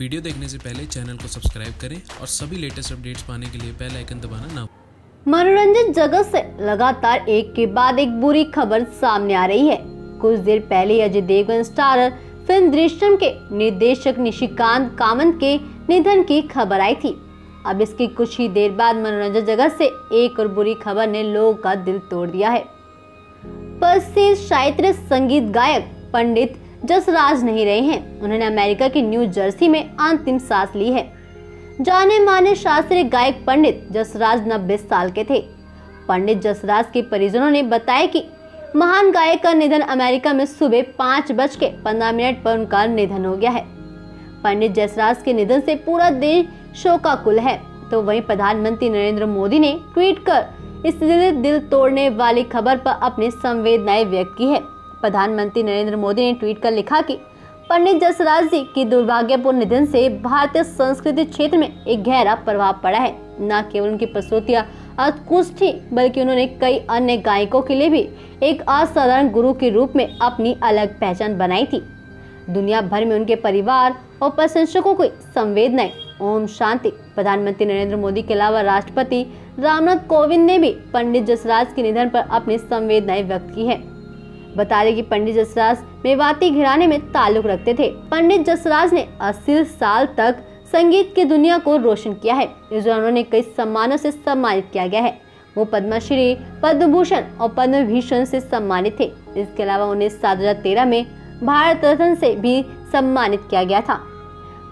Video देखने से पहले चैनल को सब्सक्राइब करें और सभी लेटेस्ट अपडेट्स पाने के लिए बेल आइकन दबाना ना मनोरंजन जगत से लगातार एक के बाद एक बुरी खबर सामने आ रही है। कुछ देर पहले अजय देवगन स्टारर फ़िल्म दृश्यम के निर्देशक निशिकांत कामत के निधन की खबर आई थी। अब इसकी कुछ ही देर बाद मनोरंजन जगत से एक और बुरी खबर ने लोगों का दिल तोड़ दिया है। प्रसिद्ध शास्त्रीय संगीत गायक पंडित जसराज नहीं रहे हैं। उन्होंने अमेरिका की न्यू जर्सी में अंतिम सांस ली है। जाने माने शास्त्रीय गायक पंडित जसराज नब्बे साल के थे। पंडित जसराज के परिजनों ने बताया कि महान गायक का निधन अमेरिका में सुबह पाँच बज के पंद्रह मिनट पर उनका निधन हो गया है। पंडित जसराज के निधन से पूरा देश शोकाकुल है। तो वहीं प्रधानमंत्री नरेंद्र मोदी ने ट्वीट कर इस दिल, दिल तोड़ने वाली खबर पर अपनी संवेदनाएँ व्यक्त की है। प्रधानमंत्री नरेंद्र मोदी ने ट्वीट कर लिखा कि पंडित जसराज जी की दुर्भाग्यपूर्ण निधन से भारतीय संस्कृति क्षेत्र में एक गहरा प्रभाव पड़ा है। न केवल उनकी प्रस्तुतियाँ उत्कृष्ट थी बल्कि उन्होंने कई अन्य गायकों के लिए भी एक असाधारण गुरु के रूप में अपनी अलग पहचान बनाई थी। दुनिया भर में उनके परिवार और प्रशंसकों की संवेदनाएँ। ओम शांति। प्रधानमंत्री नरेंद्र मोदी के अलावा राष्ट्रपति रामनाथ कोविंद ने भी पंडित जसराज के निधन पर अपनी संवेदनाएँ व्यक्त की है। बता दें कि पंडित जसराज मेवाती घराने में ताल्लुक रखते थे। पंडित जसराज ने अस्सी साल तक संगीत की दुनिया को रोशन किया है। इस दौरान उन्हें कई सम्मानों से सम्मानित किया गया है। वो पद्मश्री पद्म भूषण और पद्म भीषण से सम्मानित थे। इसके अलावा उन्हें सात हज़ार में भारत रत्न से भी सम्मानित किया गया था।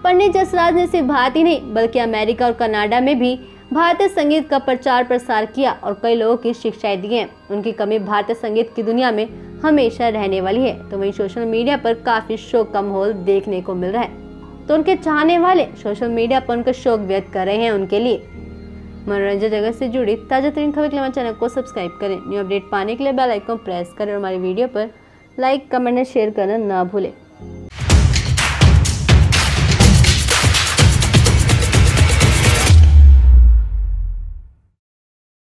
पंडित जसराज ने सिर्फ़ भारत ही नहीं, बल्कि अमेरिका और कनाडा में भी भारतीय संगीत का प्रचार प्रसार किया और कई लोगों की शिक्षाएँ दी हैं। उनकी कमी भारतीय संगीत की दुनिया में हमेशा रहने वाली है। तो वहीं सोशल मीडिया पर काफ़ी शोक का माहौल देखने को मिल रहा है। तो उनके चाहने वाले सोशल मीडिया पर उनका शोक व्यक्त कर रहे हैं उनके लिए। मनोरंजन जगत से जुड़ी ताज़ा तरीन खबर के लिए चैनल को सब्सक्राइब करें। न्यू अपडेट पाने के लिए बेल आइकन प्रेस करें और हमारी वीडियो पर लाइक कमेंट और शेयर करना ना भूलें।